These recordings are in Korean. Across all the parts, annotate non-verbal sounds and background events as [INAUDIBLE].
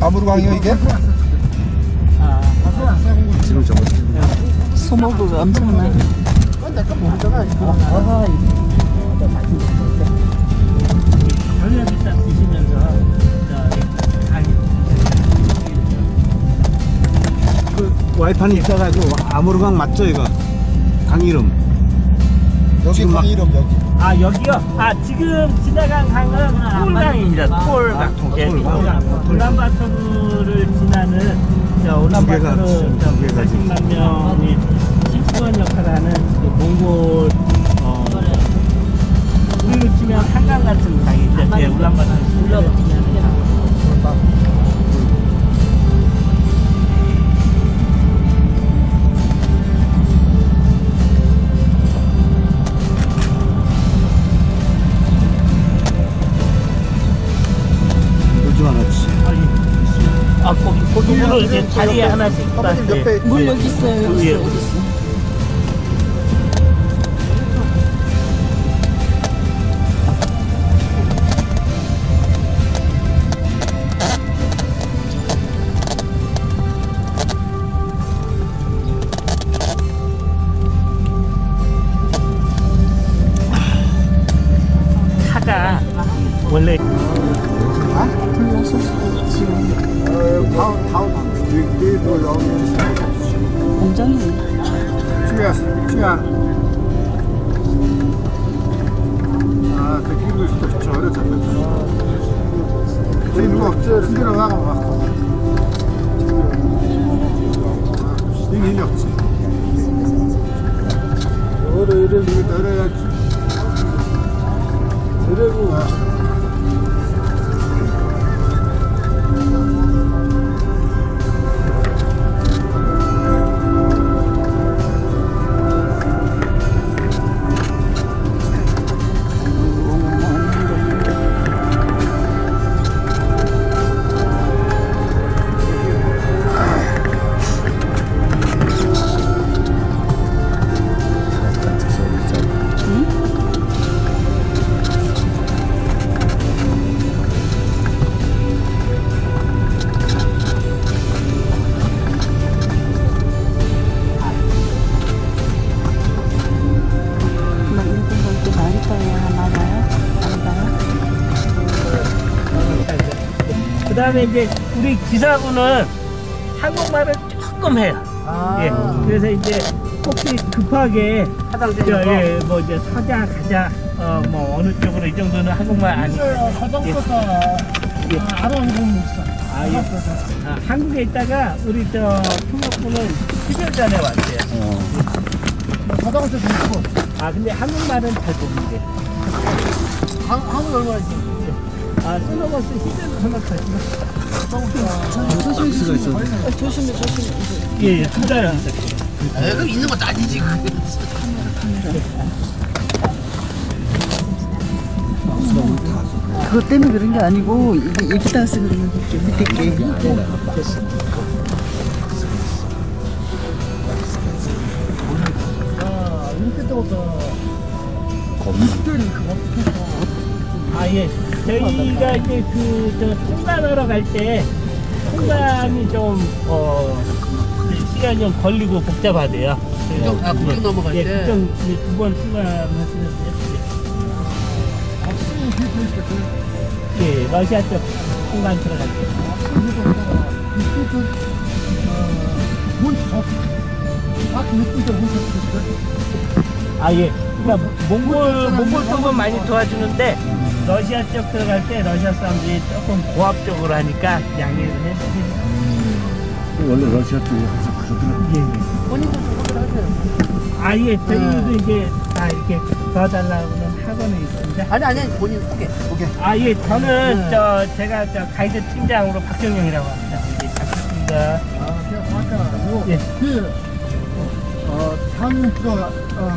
아무르강이요 이게? 지금 저거 저 강의 그 와이판이 있어가지고 아무르강 맞죠 이거? 강 이름 여기 강 이름 여기 아 여기요? 아 지금 지나간 강은 톨강입니다. 톨강. 예, 톨강. 울란바토르를 지나는 저 울란바토르 두 개가- 두 개가 지금. 40만 명이 심수원 역할을 하는 그 몽골 어, 우리로 치면 한강 같은 강이죠. 예, 울란바토르 하나치 아 거기 거기로 이제 자리에 하나씩 딱, 예. 물 여기 있어요. 여기 예. 있어. 여기 있어. 차 저기 누가 순대로 타야 하나 봐요. 안. 그 다음에 이제 우리 기사분은 한국말을 조금 해요. 예. 그래서 이제 혹시 급하게 화장실 예, 뭐 이제 서자 가자 어 뭐 어느 쪽으로 이 정도는 한국말 아니. 화장터가 예. 알아보는 있어 아, 예. 아, 한국에 있다가 우리 저 통역분은 10년 전에 왔어요. 화장터 있고 아 근데 한국말은 잘 모르는데. 한국 얼마지? 아 소노버스 히든 조심할 수가 있어 어, 조심해 조심해. 이제 예, 예, 두 달은 있었어요. 그럼 있는 건 아니지. 그것 때문에 그런 게 아니고 이게 여기 따라서 그런 거겠죠. 밑에 게. 아 이렇게 떠서 아, 예. 저희가 이제 그, 저, 통관하러 갈 때, 통관이 좀, 어, 시간이 좀 걸리고 복잡하대요. 국경, 아, 국경 넘어갈 예, 때? 국경 두번 통관하시는데. 예, 러시아 쪽 통관 들어갈 때. 아, 예. 그러니까 몽골, 몽골 쪽은 많이 도와주는데, 러시아 쪽 들어갈 때 러시아 사람들이 조금 고압적으로 하니까 양해를 해주세요. 원래 러시아 쪽에 항상 그러더라고 예, 예. 아, 예. 저희도 이제 다 이렇게 도와달라고는 학원에 있습니다. 아니, 아니, 본인 소개. 아, 예. 저는 저, 제가 저 가이드 팀장으로 박정영이라고 합니다. 예, 잘 부탁드립니다. 아 그냥 아까 예. 그 어, 한국가 어,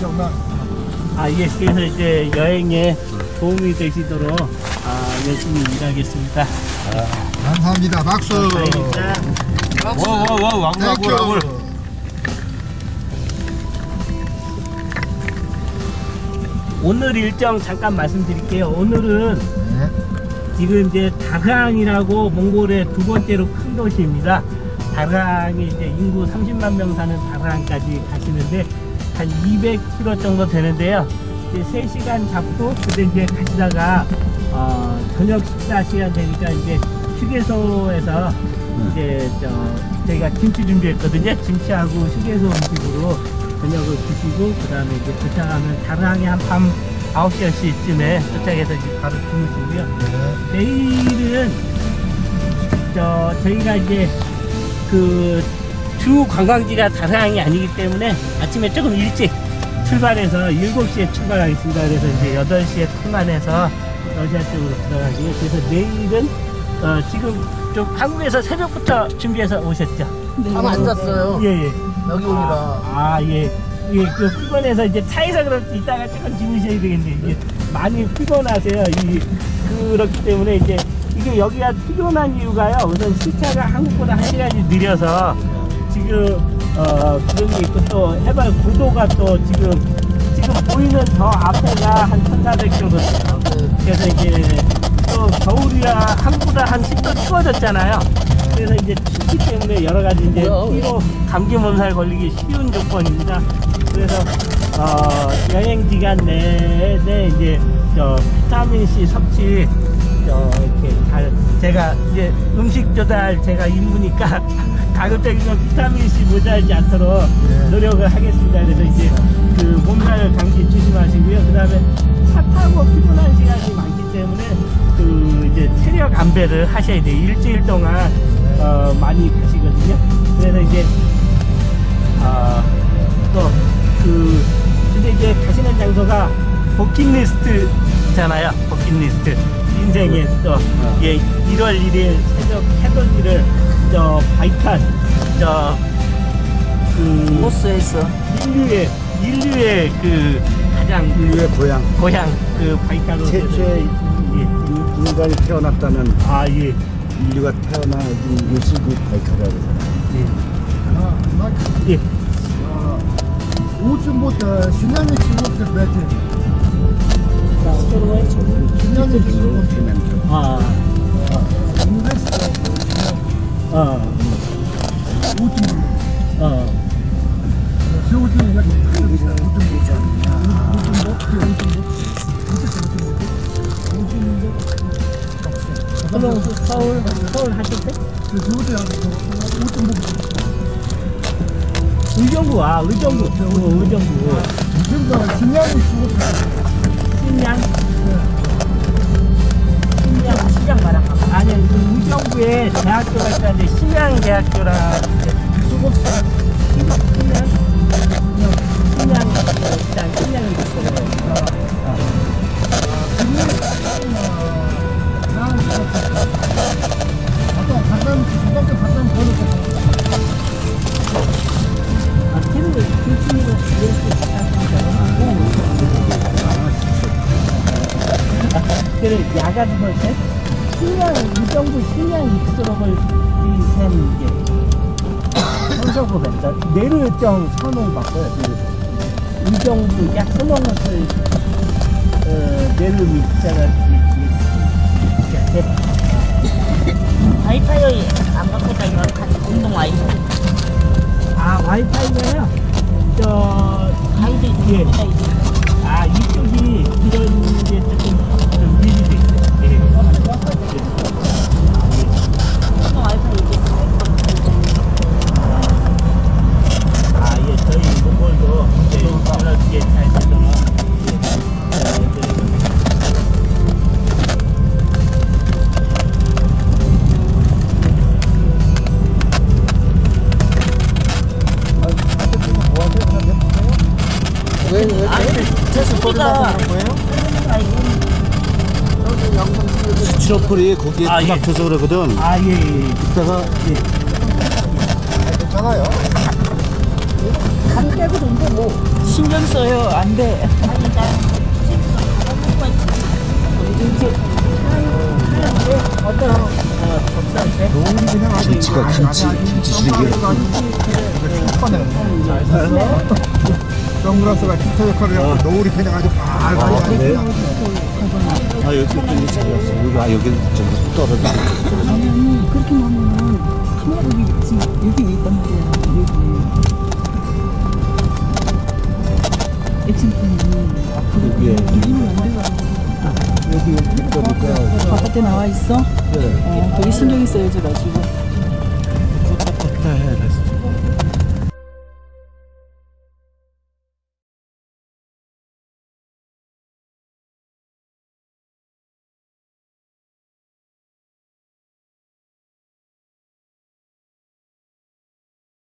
적다 아, 예. 그래서 이제 여행에 도움이 되시도록 아, 열심히 일하겠습니다. 감사합니다 박수 감사합니다. 와와와 왕왕왕왕 thank you 오늘 일정 잠깐 말씀드릴게요. 오늘은 네. 지금 이제 다강이라고 몽골의 두 번째로 큰 도시입니다. 다강이 이제 인구 30만 명 사는 다강까지 가시는데 한 200km 정도 되는데요. 이제 3시간 잡고 근데 이제 가시다가 어, 저녁 식사 시간 되니까 이제 휴게소에서 이제 저 저희가 김치 준비했거든요. 김치하고 휴게소 음식으로 저녁을 드시고 그 다음에 이제 도착하면 다랑에 한밤 9시 10시쯤에 도착해서 이제 바로 주무시고요. 내일은 저 저희가 이제 그 주 관광지가 다랑이 아니기 때문에 아침에 조금 일찍 출발해서 7시에 출발하겠습니다. 그래서 이제 8시에 통관해서 러시아 쪽으로 들어가고요. 그래서 내일은 어, 지금 좀 한국에서 새벽부터 준비해서 오셨죠? 밤안 잤어요. 예, 예. 여기 오니라. 아, 예. 예, 그 피곤해서 이제 차에서 그렇 이따가 조금 주무셔야 되겠네. 이제 많이 피곤하세요. 이, 그렇기 때문에 이제 이게 여기가 피곤한 이유가요. 우선 시차가 한국보다 한 시간이 느려서 지금 어 그런 게 있고 또 해발 고도가 또 지금 지금 보이는 저 앞에가 한 1,400 정도 돼요. 그래서 이제 또 겨울이라 한국보다 한 10도 추워졌잖아요. 그래서 이제 춥기 때문에 여러 가지 이제 뭐야? 피로 감기 몸살 걸리기 쉬운 조건입니다. 그래서 어, 여행 기간 내내 이제 저 비타민 C 섭취 저 이렇게 잘 제가 이제 음식 조달 제가 임무니까 [LAUGHS] 가급적이면 비타민 C 모자라지 않도록 네. 노력을 하겠습니다. 그래서 이제 그 몸살 감기 조심하시고요. 그다음에 차 타고 피곤한 시간이 많기 때문에 그 이제 체력 안배를 하셔야 돼요. 일주일 동안 어, 많이 가시거든요. 그래서 이제 아, 또, 그 근데 이제 가시는 장소가 버킷리스트잖아요. 버킷리스트 인생의 그, 또 어. 예, 1월 1일 새벽 해돋이를 저 바이칼 저그 호수에서 인류의 인류의 그 가장 인류의 고향 고향 그 바이칼 최초의 예. 인간이 태어났다는 아 예. 인류가 태어난 곳이 그 바이칸이라고 그러잖아요. 예. 아, 예. 5층부터 10년이 지금부터 매진 10년이 지금부터 아. 인베스트 아 세우중 이야기 큰 거잖아 5층 5층 5층 5층 5층 의정부 아 의정부. 어, 의정부. 의정부 신양이 죽었다 신양 신양 시장 말한 거 아니 그 의정부에 대학교가 있다는데 신양 대학교라 그래, 야간 볼때 신양, 의정부 신양 입수록을 이샘 이게 선서부입니다. 내르정 선을 받고요. 그 의정부 약 선홍을 어, 내르 밑자가 이렇게 와이파이 안 갖고 다니면 같이 공동 와이파이 아 와이파이가요. 저 아이들 예. 이제 아이 저도 영상 찍어도 트러플이 거기에 아, 예. 부닥쳐서 그러거든 아, 예, 예. 이따가 괜찮아요. 간 빼고 근데 뭐 신경 써요 안 돼 아니 나 그냥 아주 김치가 김치 김치 시래기 잘 샀어. 선글라스가 필터 역할을 하고 노을이 그냥 아주 빨빨이 아, 아 여기 좀 잘랐어 여기 아 여기 좀 떨어져 아니 그렇게 놓으면은 카메라 여기 지금 여기 왜 있단 말이야 여기. 액션폰이 여기에 이리면 안 되거든 여기 여기 거니까. 바깥에 나와 있어? 네. 어 되게 신경이 쓰여져가지고